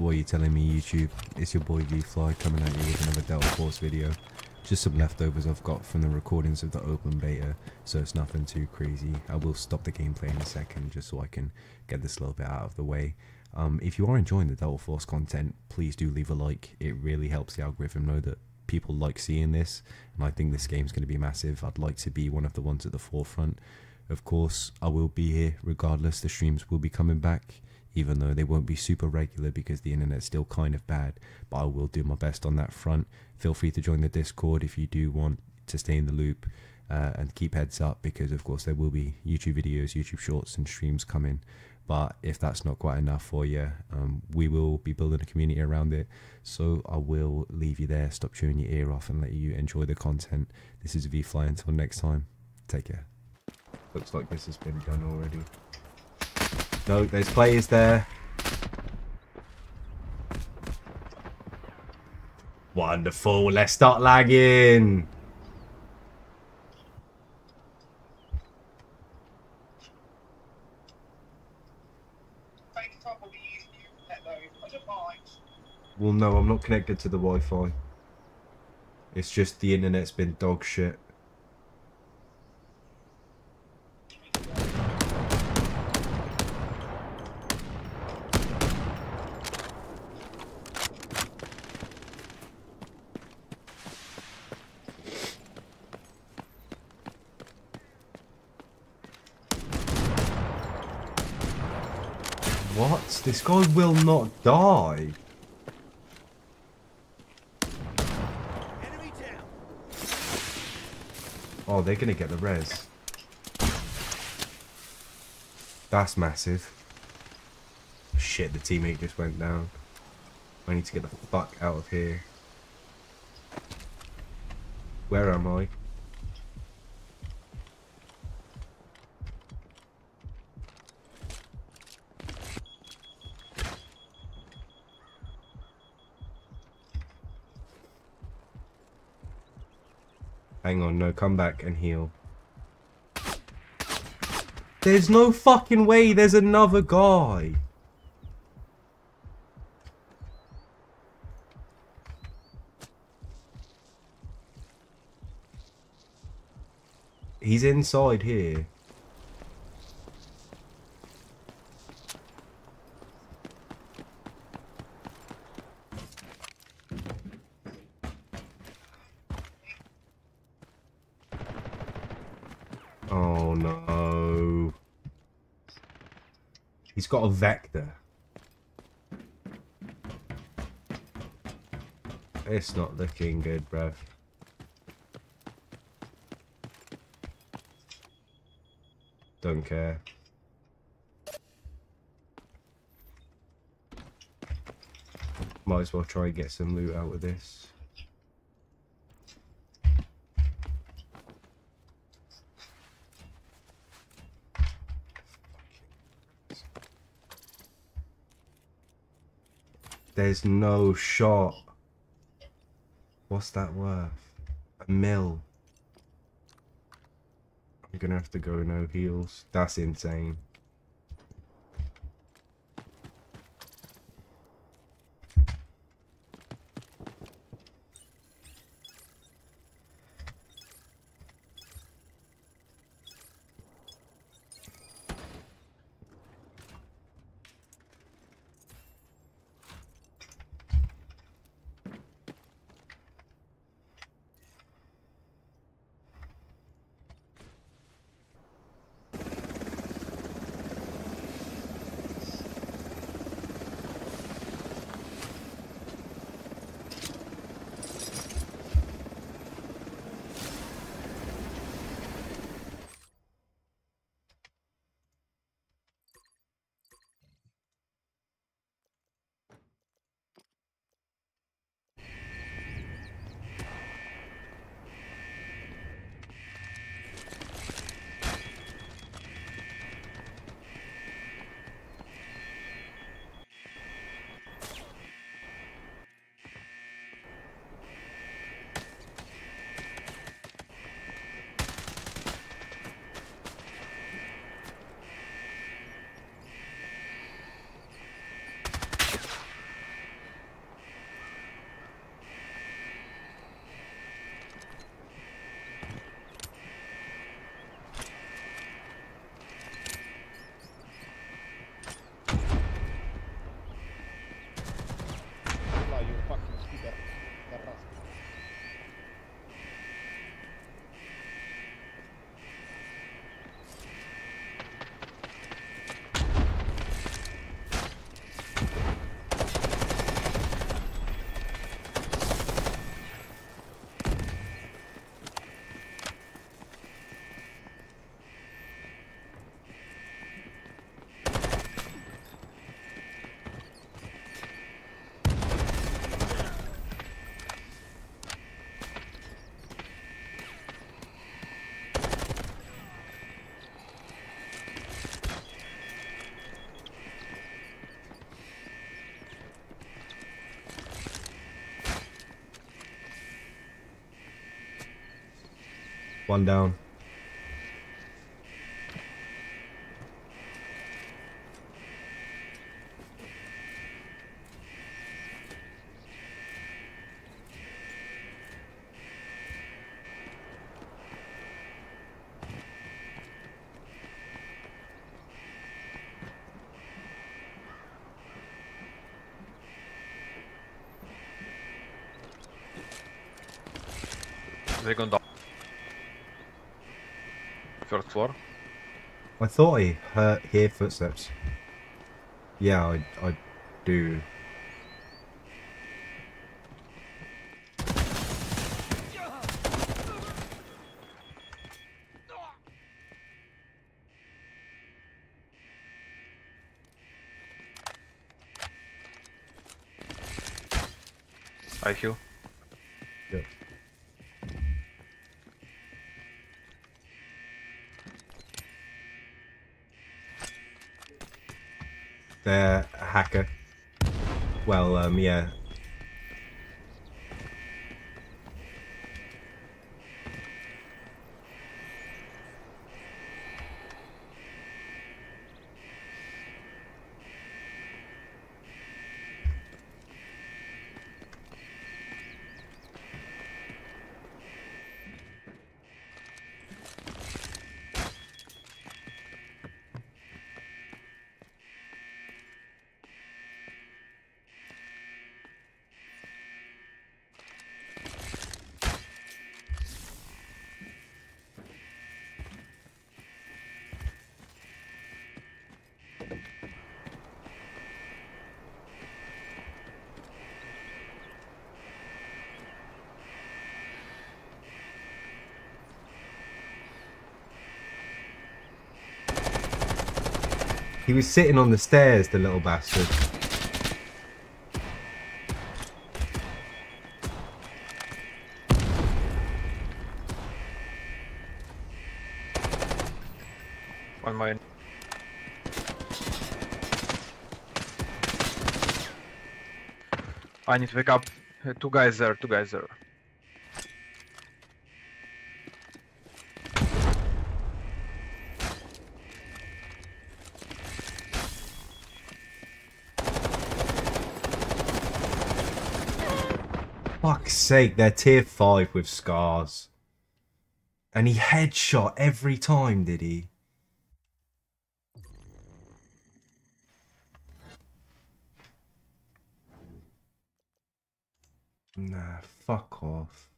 What are you telling me, YouTube? It's your boy V-Fly coming at you with another Delta Force video. Just some leftovers I've got from the recordings of the open beta, so it's nothing too crazy. I will stop the gameplay in a second just so I can get this little bit out of the way. Um, if you are enjoying the Delta Force content, please do leave a like. It really helps the algorithm know that people like seeing this, and I think this game's going to be massive. I'd like to be one of the ones at the forefront. Of course, I will be here regardless. The streams will be coming back, even though they won't be super regular because the internet's still kind of bad. But I will do my best on that front. Feel free to join the Discord if you do want to stay in the loop. Uh, and keep heads up because of course there will be YouTube videos, YouTube shorts and streams coming but if that's not quite enough for you, um, we will be building a community around it. So I will leave you there, stop chewing your ear off, and let you enjoy the content. This is VFly. Until next time, take care. Looks like this has been done already. No, there's players there. Wonderful. Let's start lagging. Well, no, I'm not connected to the Wi-Fi. It's just the internet's been dog shit. What? This guy will not die. Oh, they're gonna get the res. That's massive. Shit, the teammate just went down. I need to get the fuck out of here. Where am I? Hang on, no, come back and heal. There's no fucking way there's another guy. He's inside here. Oh no. He's got a vector. It's not looking good, bruv. Don't care. Might as well try and get some loot out of this. There's no shot. What's that worth? A mill. I'm gonna have to go no heals. That's insane. One down. They First floor. I thought I heard hear footsteps. Yeah, I I do. I heal. They're a hacker. Well, um, yeah. He was sitting on the stairs, the little bastard. One mine. I need to wake up. Two guys there, two guys there. Fuck's sake, they're tier 5 with scars. And he headshot every time, did he? Nah, fuck off.